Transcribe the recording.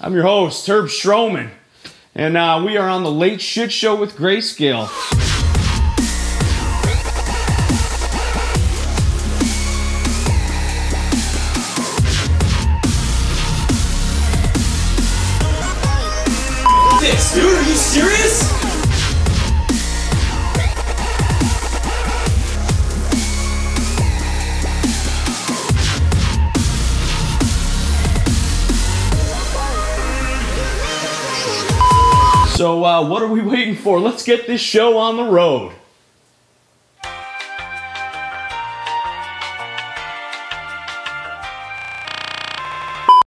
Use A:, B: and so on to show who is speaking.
A: I'm your host, Herb Strohman, and uh, we are on the Late Shit Show with Grayscale.
B: This, dude, are you serious?
A: So, uh, what are we waiting for? Let's get this show on the road.